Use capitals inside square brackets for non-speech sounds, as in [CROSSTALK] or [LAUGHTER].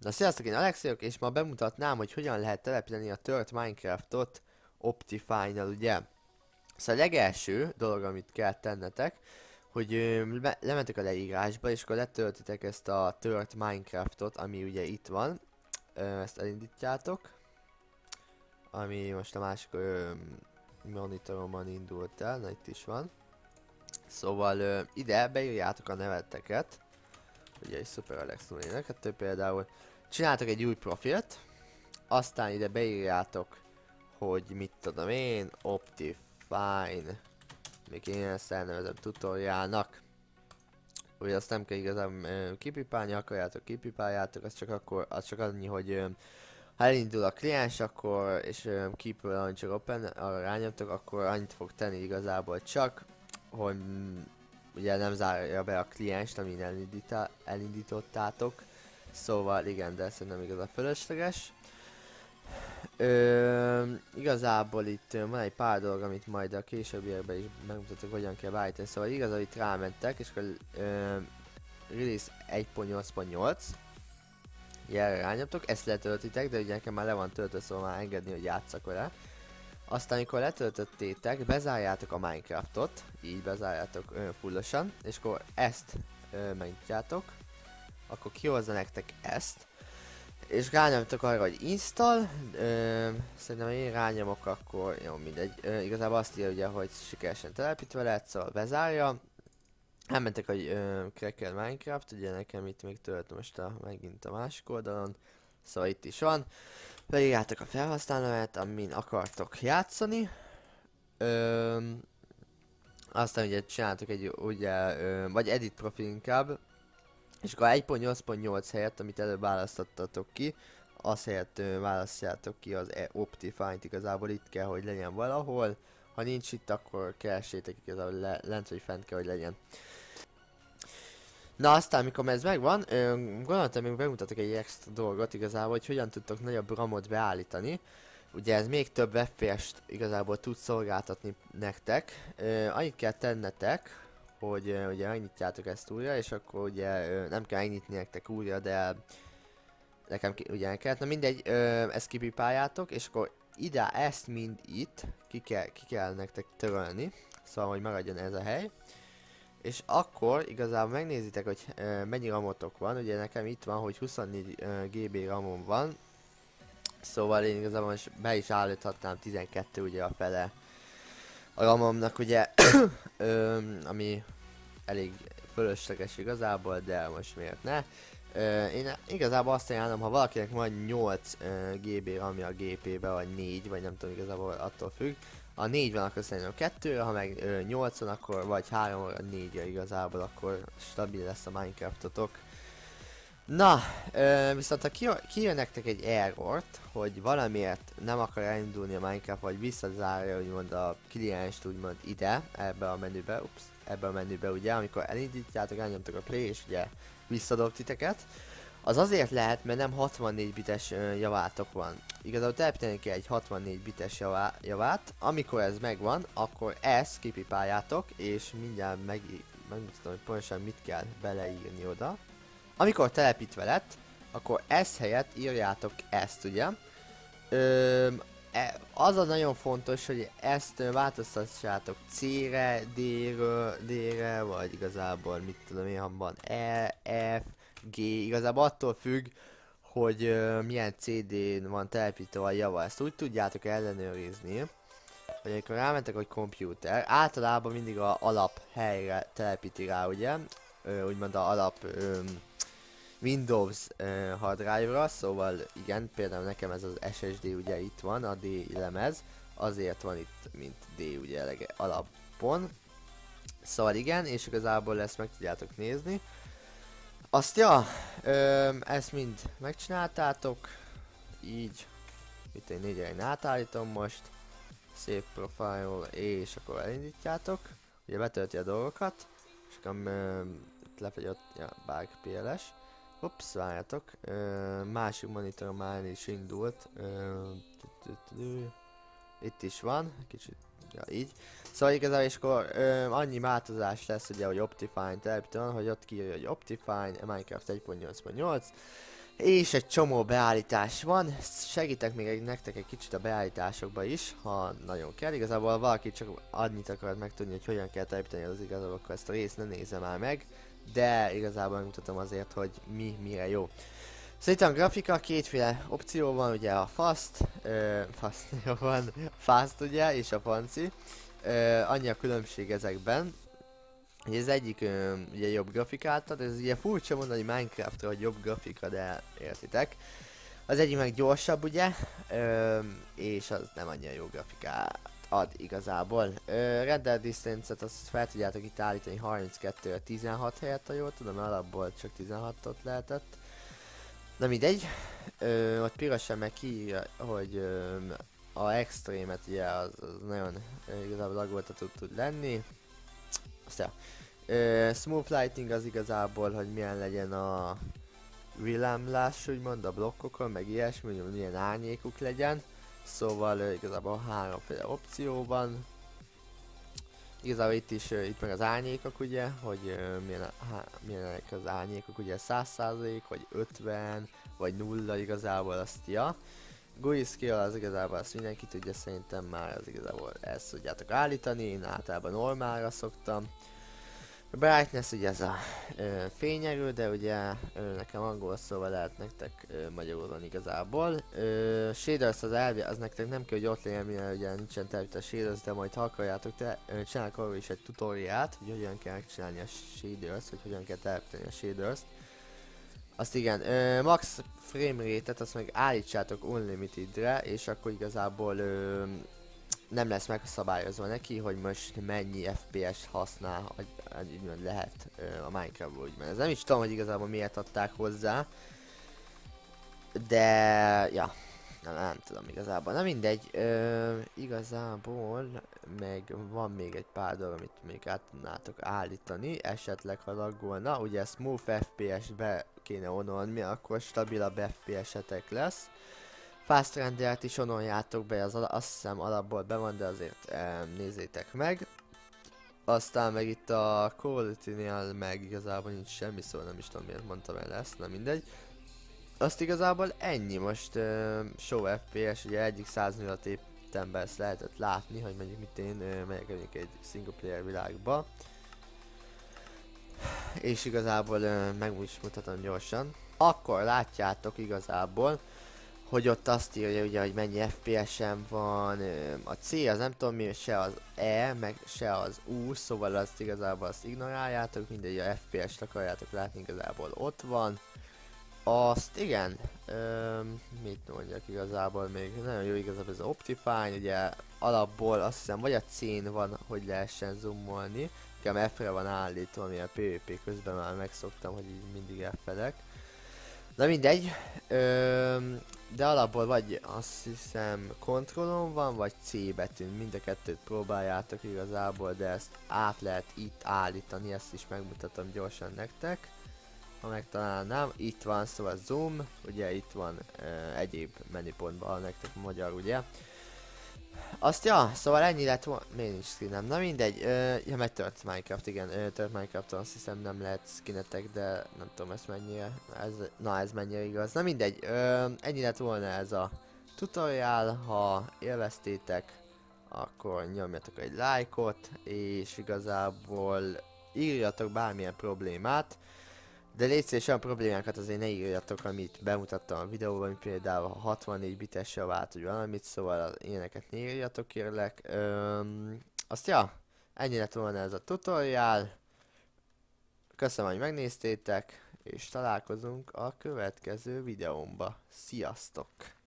Na sziasztok, én Alexiok, és ma bemutatnám, hogy hogyan lehet telepíteni a tört Minecraftot Optifine-nal, ugye? Szóval a legelső dolog, amit kell tennetek, hogy ö, le lementek a leírásba, és akkor letöltitek ezt a tört Minecraftot, ami ugye itt van. Ö, ezt elindítjátok. Ami most a másik ö, monitoromon indult el, na itt is van. Szóval ö, ide beírjátok a neveteket. Ugye egy Super Alex 02 például. Csináltok egy új profilt, aztán ide beírjátok, hogy mit tudom én, Optifine, még én ezt elnevezem tutoriálnak. Ugye azt nem kell igazán ö, kipipálni, akarjátok, kipipáljátok, az csak akkor, az csak annyi, hogy ö, ha elindul a kliens, akkor, és ö, launcher open, arra rányomtok, akkor annyit fog tenni igazából csak, hogy ugye nem zárja be a klienst, amin elindítottátok. Szóval igen, de szerintem igaz a fölösleges. Ö, igazából itt van egy pár dolog, amit majd a későbbiekben is megmutatok, hogyan kell beállítani. Szóval igaz, itt rámentek, és akkor ö, release 1.8.8 Jelre rányomtok, ezt letöltitek, de ugye nekem már le van töltve, szóval már engedni, hogy játszak vele. Aztán, amikor letöltöttétek, bezárjátok a Minecraftot, így bezárjátok ö, fullosan, és akkor ezt ö, megnyitjátok, akkor kihozza nektek ezt, és rányomtok arra, hogy install, ö, szerintem én rányomok, akkor jó, mindegy, ö, igazából azt írja ugye, hogy sikeresen telepítve lett, szóval bezárja, elmentek, hogy ö, Cracker Minecraft, ugye nekem itt még tölt most a, megint a másik oldalon, szóval itt is van, beírjátok a felhasználóját, amin akartok játszani, ö, aztán ugye csináltok egy ugye, ö, vagy edit profil inkább, és akkor 1.8.8 helyett, amit előbb választottatok ki, az helyett ö, választjátok ki az e Optifine-t, igazából itt kell, hogy legyen valahol. Ha nincs itt, akkor keressétek igazából le, lent vagy fent kell, hogy legyen. Na aztán, amikor ez megvan, ö, gondoltam, még bemutatok egy extra dolgot igazából, hogy hogyan tudtok nagyobb ramot beállítani. Ugye ez még több FPS-t igazából tud szolgáltatni nektek. Ö, annyit kell tennetek, hogy ö, ugye megnyitjátok ezt újra, és akkor ugye nem kell megnyitni nektek újra, de nekem ki, ugye kellett, na mindegy, ö, ezt kipipáljátok, és akkor ide ezt mind itt ki kell, ki kell nektek törölni, szóval hogy maradjon ez a hely. És akkor igazából megnézitek, hogy mennyi ramotok van, ugye nekem itt van, hogy 24 ö, GB ramom van, szóval én igazából most be is állíthatnám 12 ugye a fele a ramomnak. Ugye, ö, ami elég fölösleges igazából, de most miért ne. Ö, én igazából azt ajánlom, ha valakinek van 8 ö, GB ramja a GP-be, vagy 4, vagy nem tudom igazából attól függ. Ha 4 van, akkor szerintem 2, ha meg ö, 8 van, akkor vagy 3 vagy 4 igazából, akkor stabil lesz a Minecraftotok. Na, ö, viszont ha kijön, nektek egy errort, hogy valamiért nem akar elindulni a Minecraft, vagy visszazárja úgymond a klienst úgymond ide, ebbe a menübe, ups, ebbe a menübe ugye, amikor elindítjátok, elnyomtok a play, és ugye visszadob titeket, az azért lehet, mert nem 64 bites javátok van. Igazából telepíteni kell egy 64 bites javá, javát, amikor ez megvan, akkor ezt kipipáljátok, és mindjárt meg, megmutatom, hogy pontosan mit kell beleírni oda. Amikor telepítve lett, akkor ez helyett írjátok ezt, ugye? Ö, e, az a nagyon fontos, hogy ezt változtassátok C-re, D-re, D-re, vagy igazából mit tudom én, ha van E, F, G, igazából attól függ, hogy ö, milyen CD-n van telepítve a java, ezt úgy tudjátok ellenőrizni, hogy amikor rámentek, hogy komputer, általában mindig a alap helyre telepíti rá, ugye, ö, úgymond a alap ö, Windows uh, hard drive-ra, szóval igen, például nekem ez az SSD ugye itt van, a D lemez, azért van itt, mint D ugye lege, alapon. Szóval igen, és igazából ezt meg tudjátok nézni. Azt ja, ö, ezt mind megcsináltátok, így, itt egy négyre átállítom most, Save Profile, és akkor elindítjátok, ugye betölti a dolgokat, és akkor lefagyott, ja, bug PLS. Ups, várjatok. Másik monitor már is indult. Itt is van, kicsit, ja így. Szóval igazából és akkor ö, annyi változás lesz ugye, hogy Optifine telepítően, hogy ott kiírja, hogy Optifine, Minecraft 1.8.8. És egy csomó beállítás van, segítek még egy, nektek egy kicsit a beállításokba is, ha nagyon kell. Igazából valaki csak annyit akar megtudni, hogy hogyan kell telepíteni az igazából, akkor ezt a részt ne nézze már meg. De igazából megmutatom azért, hogy mi mire jó. Szóval itt a grafika, kétféle opció van, ugye a fast, ö, fast [LAUGHS] van, fast ugye, és a fancy. Ö, annyi a különbség ezekben, Ugye ez egyik ö, ugye jobb grafikát ad, ez ugye furcsa mondani Minecraftra, hogy jobb grafika, de értitek. Az egyik meg gyorsabb ugye, ö, és az nem annyira jó grafikát ad igazából. Ö, render distance-et azt fel tudjátok itt állítani 32 16 helyett, ha jól tudom, alapból csak 16-ot lehetett. Na mindegy, ö, ott pirosan meg ki, hogy ö, a extrémet ugye az, az nagyon ö, igazából lagoltató tud lenni. Aztán uh, smooth lighting az igazából, hogy milyen legyen a villámlás, úgymond a blokkokon, meg ilyesmi, hogy milyen árnyékuk legyen. Szóval igazából háromféle opció van. Igazából itt is, itt meg az árnyékok ugye, hogy milyen, há, milyenek az árnyékok, ugye 100% vagy 50 vagy 0 igazából azt ja. GUI skill az igazából azt mindenki tudja, szerintem már az igazából ezt tudjátok állítani, én általában normálra szoktam. A brightness ugye ez a ö, fényerő, de ugye ö, nekem angol szóval lehet nektek ö, magyarul igazából. Ö, shaders az elvi, az nektek nem kell, hogy ott legyen, mivel ugye nincsen a shaders, de majd ha akarjátok, te, csinálok arról is egy tutoriát, hogy hogyan kell megcsinálni a shaders, hogy hogyan kell telepíteni a shaders-t. Azt igen, ö, max frame rate-et azt meg állítsátok unlimitedre, és akkor igazából ö, nem lesz megszabályozva neki, hogy most mennyi FPS használ, hogy úgymond lehet a Minecraft-ból úgymond. Ez nem is tudom, hogy igazából miért adták hozzá. De, ja, nem, nem tudom igazából. Na mindegy, ö, igazából meg van még egy pár dolog, amit még át tudnátok állítani, esetleg ha laggolna. Ugye Smooth FPS be kéne onolni, akkor stabilabb FPS-etek lesz. Fast rendelt is onoljátok be, az azt hiszem alapból be van, de azért eh, nézzétek meg. Aztán meg itt a quality-nél meg igazából nincs semmi, szóval nem is tudom miért mondtam el ezt, nem mindegy. Azt igazából ennyi, most uh, show FPS, ugye egyik 100 tétemben ezt lehetett látni, hogy mondjuk mit én uh, megyek egy single player világba. És igazából uh, meg is mutatom gyorsan. Akkor látjátok igazából, hogy ott azt írja ugye, hogy mennyi FPS-en van, a C az nem tudom mi, se az E, meg se az U, szóval azt igazából azt ignoráljátok, mindegy a FPS-t akarjátok látni, igazából ott van. Azt igen, öm, mit mondjak igazából még, nagyon jó igazából ez Optifine, ugye alapból azt hiszem vagy a C-n van, hogy lehessen zoomolni, nekem F-re van állítva, ami a PvP közben már megszoktam, hogy így mindig F-edek. Na mindegy, öm, de alapból vagy azt hiszem kontrollon van, vagy C betűn, mind a kettőt próbáljátok igazából, de ezt át lehet itt állítani, ezt is megmutatom gyorsan nektek. Ha megtalálnám, itt van szóval zoom, ugye itt van uh, egyéb menüpontban nektek magyar ugye. Azt ja, szóval ennyi lett volna, miért nincs skinem, na mindegy, ö, ja meg tört Minecraft, igen, ö, tört Minecraft azt hiszem nem lehet skinetek, de nem tudom ezt mennyire, ez, na ez mennyire igaz, na mindegy, ö, ennyi lett volna ez a tutorial, ha élveztétek, akkor nyomjatok egy lájkot, és igazából írjatok bármilyen problémát, de légy olyan problémákat azért ne írjatok, amit bemutattam a videóban, mint például a 64 bites javát, vagy valamit, szóval ilyeneket ne írjatok kérlek. Öm, azt ja, ennyi lett volna ez a tutorial. Köszönöm, hogy megnéztétek, és találkozunk a következő videómba. Sziasztok!